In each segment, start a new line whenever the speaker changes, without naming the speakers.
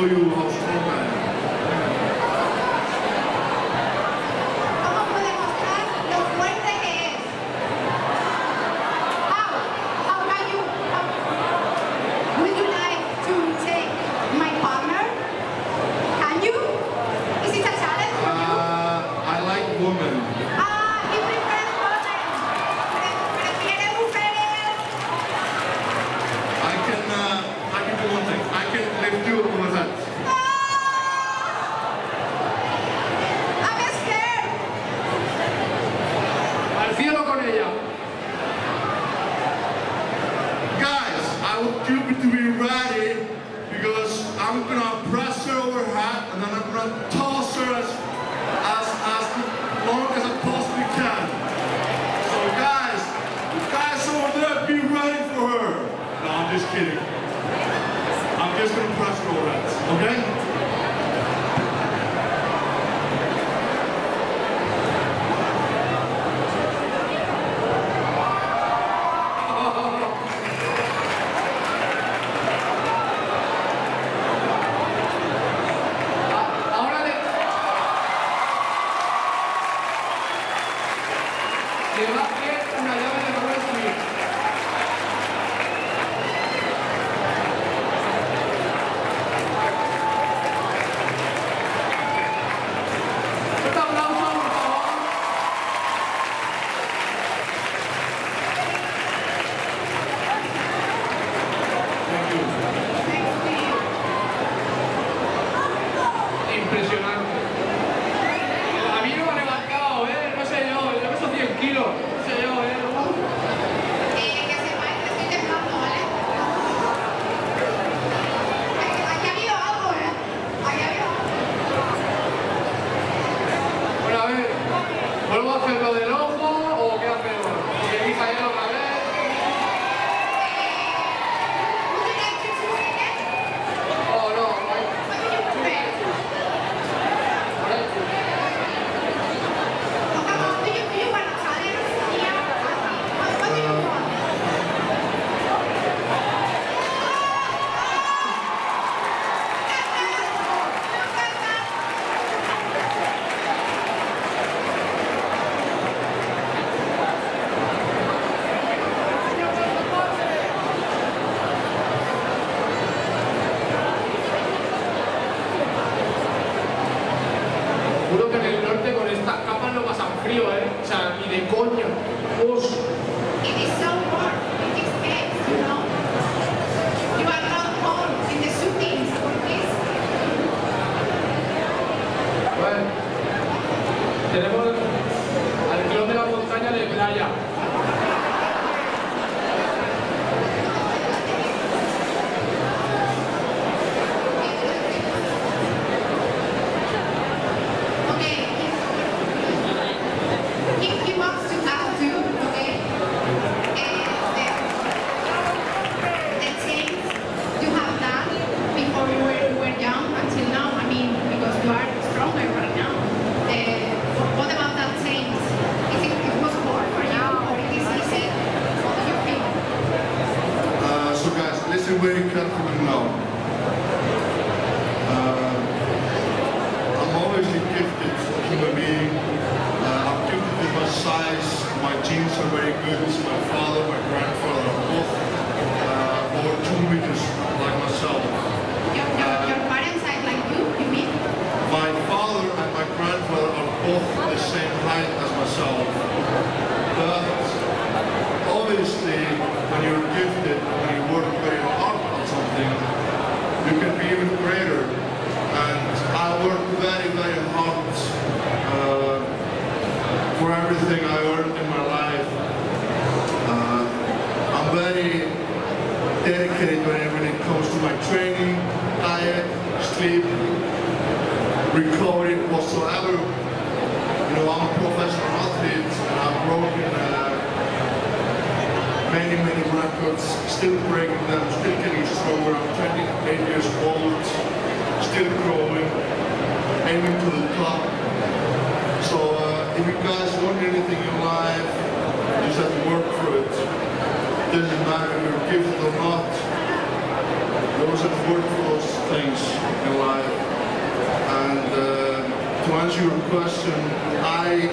show you how
tenemos
I'm a professional athlete and uh, I've broken uh, many, many records, still breaking them, still getting stronger. I'm 28 years old, still growing, aiming to the top. So uh, if you guys want anything in life, you just have to work for it. doesn't matter if you're gifted or not. Those have worked for those things in life. And uh, to answer your question, I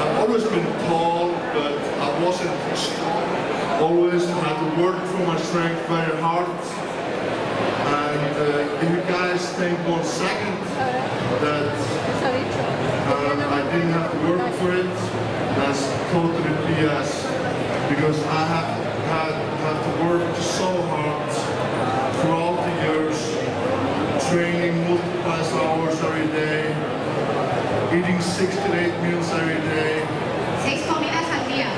have always been tall, but I wasn't strong. Always had to work for my strength very hard. And uh, if you guys think one second that um, I didn't have to work for it, that's totally BS. Because I have had, had to work so hard throughout the years, training multiple plus hours every day, eating six to eight meals every day,
seis comidas al día,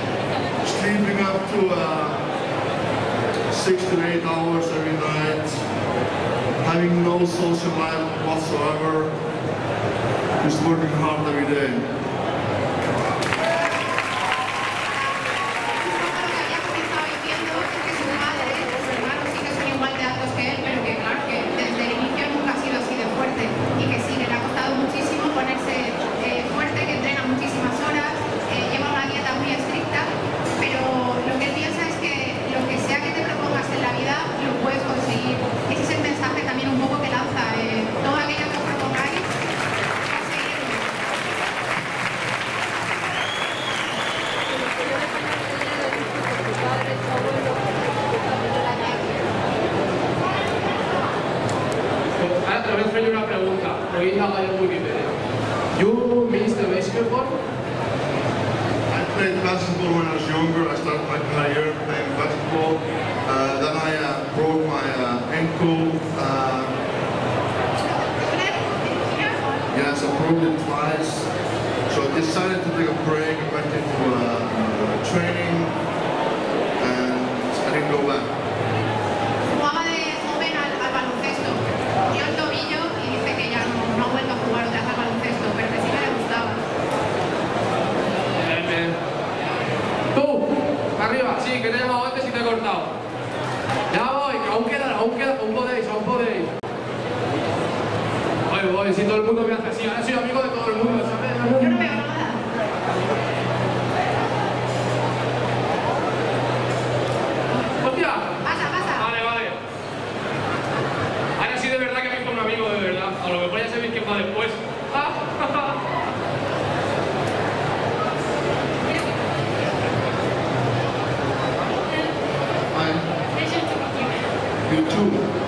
sleeping up to uh, six to eight hours every night, having no social life whatsoever, just working hard every day.
you too.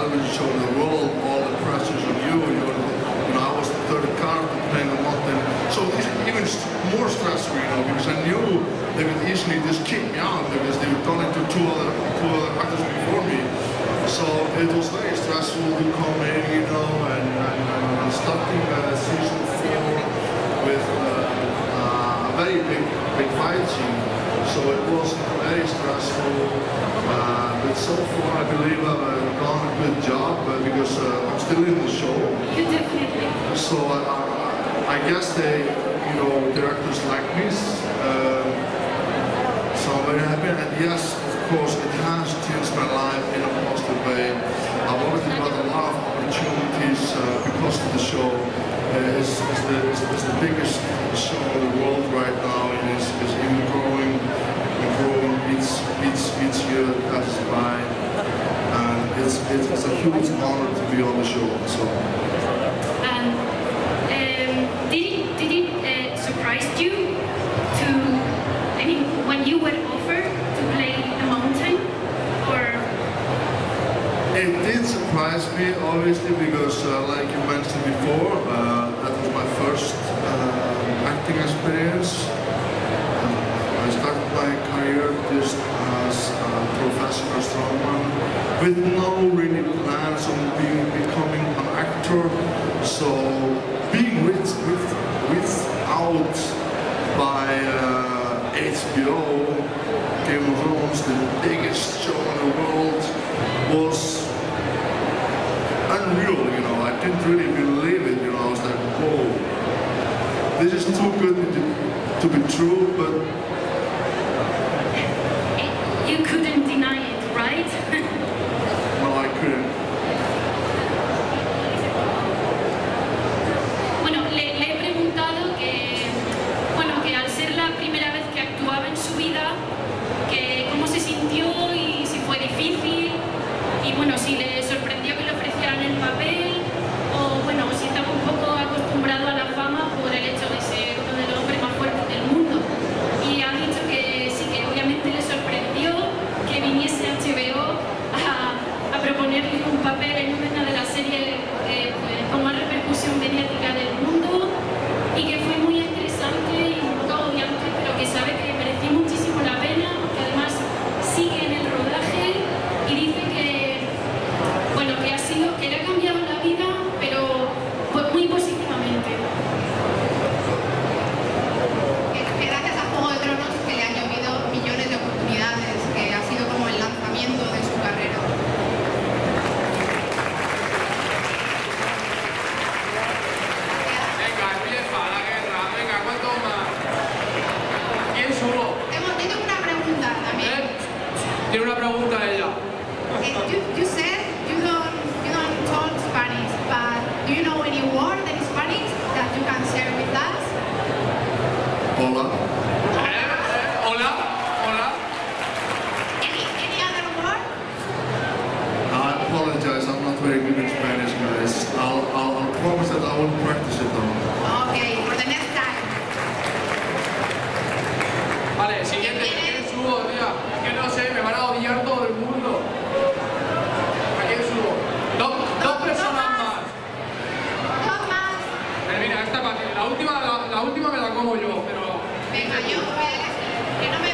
I was the world, all the pressures on you, You know, I was the third character playing a lot. And
so it was even more stressful, you know, because I knew they would easily just kick me
out because
they've
done it
to two other, two other actors before me. So it was
very
stressful to come in,
you know, and, and, and starting uh, season four with uh, uh, a very big, big fight scene. So it was very stressful. So far, I believe I've uh, done a good job uh, because uh, I'm still in the show.
You definitely.
So I, I, guess they, you know, directors like me. so I'm very happy. And yes, of course, it has changed my life in a it was a huge honor to be on the show. So.
Um, did it, did it uh, surprise you to, I mean, when you were offered to play Mountain.
It did surprise me, obviously, because uh, like you mentioned before, uh, that was my first uh, acting experience. Uh, I started my career just as a professional strongman with plans on being, becoming an actor. So being with, with, without by uh, HBO, Game of Thrones, the biggest show in the world, was unreal, you know. I didn't really believe it, you know. I was like, whoa, this is too good to be true, but
Tiene una pregunta. como yo, pero...
Venga, yo que no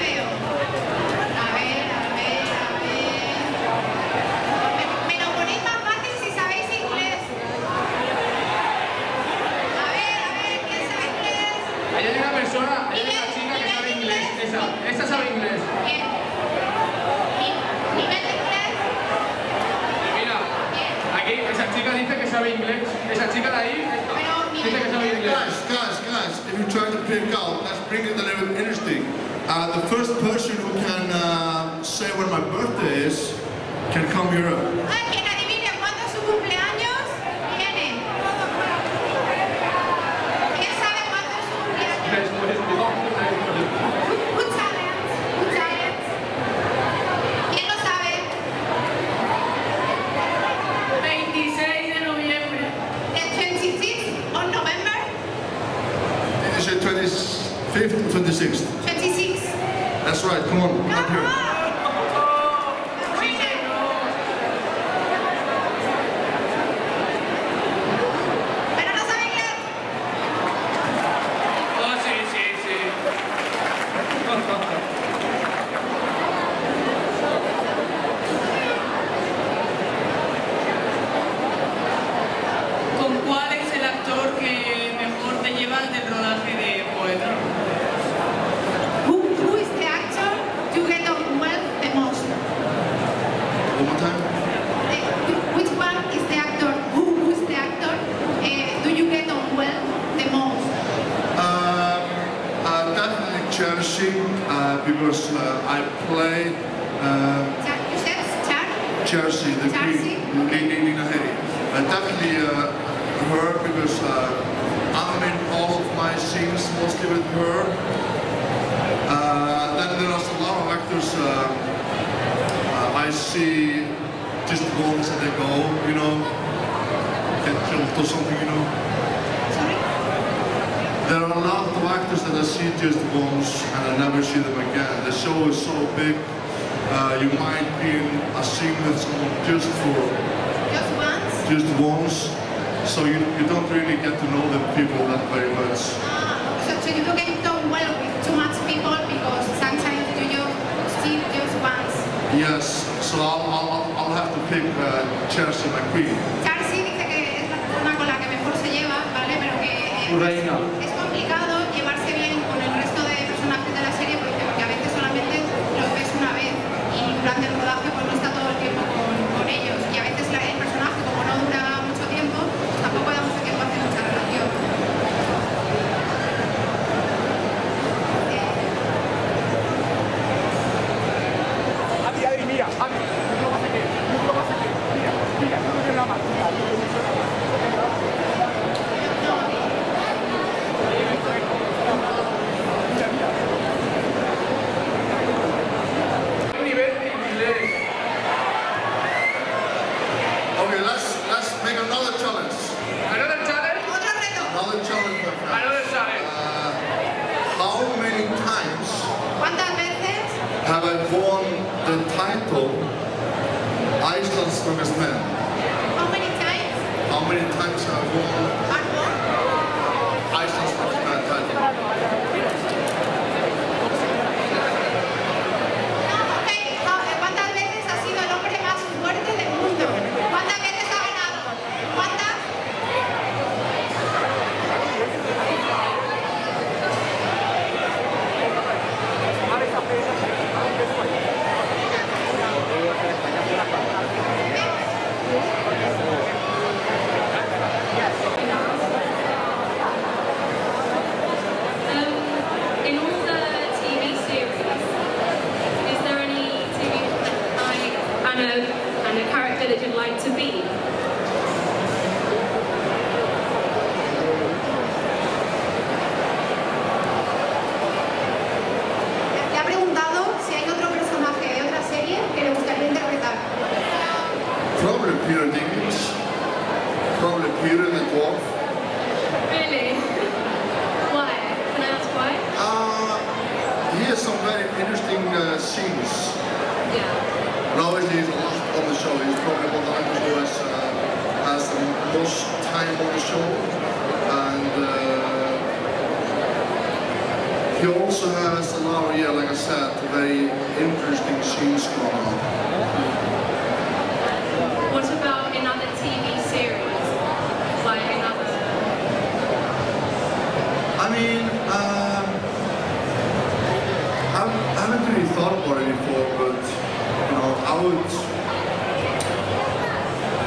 Cersei, the
Cersei?
queen, Lena Lena Headey. Uh, definitely uh, her because uh, I'm in all of my scenes mostly with her. Uh, then there are a lot of actors uh, uh, I see just once and they go, you know, get killed or something, you know.
Sorry?
There are a lot of actors that I see just once and I never see them again. The show is so big, uh, you might be in a scene with someone just for
Just once?
just once, so you, you don't really get to know the people that very much.
Ah, so, so you don't get on well with too much people because sometimes you just see just once.
Yes, so I'll, I'll, I'll have to pick uh, Chelsea McQueen.
Cersei dice que es la persona con la que mejor se lleva, ¿vale? Pero que eh,
reina.
Peter Dinklage. Probably Peter the Dwarf.
Really? Why? Can I ask why?
Uh, he has some very interesting uh, scenes.
Yeah.
And obviously he's a lot on the show. He's probably one of the actors who has, uh, has the most time on the show. And uh, he also has a lot of, yeah, like I said, very interesting scenes going on.
What about in other TV series? Like in other
I mean, um, I I haven't really thought about it before, but you know, I would,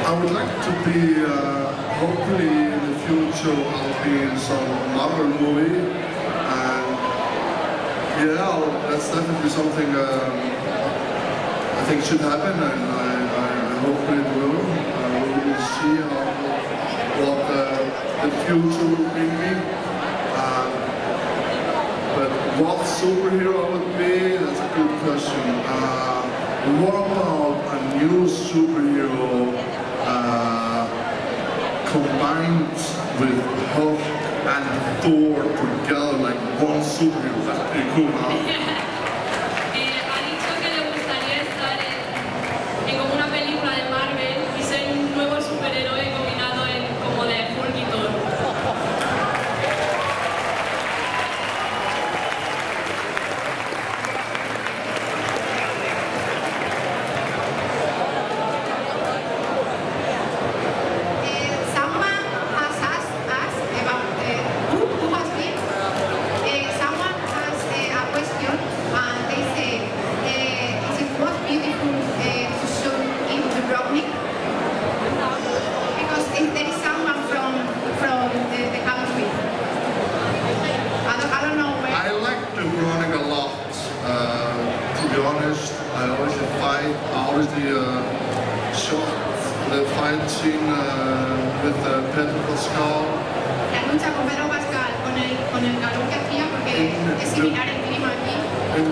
I would like to be, uh, hopefully in the future, I'll be in some Marvel movie, and yeah, I'll, that's definitely something um, I think should happen, and I, I, I hope it will. Uh, we will see how, what uh, the future will bring me. Um, but what superhero would be, that's a good question. Uh, what about a new superhero combined with Hulk and Thor together like one superhero? That's pretty cool, huh?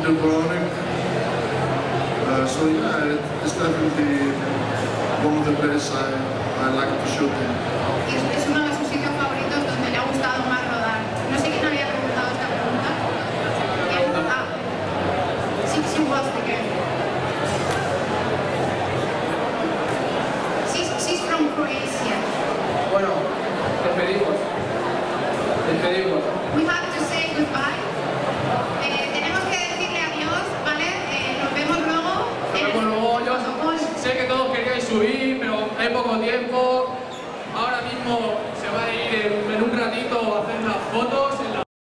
Dubrovnik. Uh, so yeah, it, it's definitely one of the places I, I like to shoot in.
Es, es uno